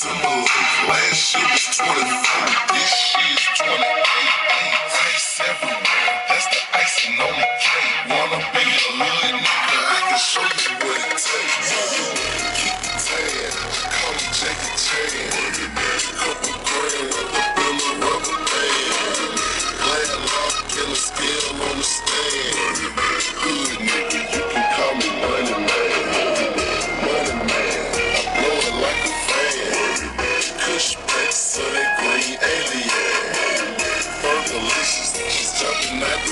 Timberlake.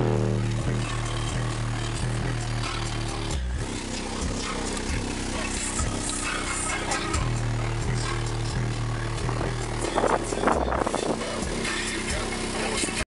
Okay.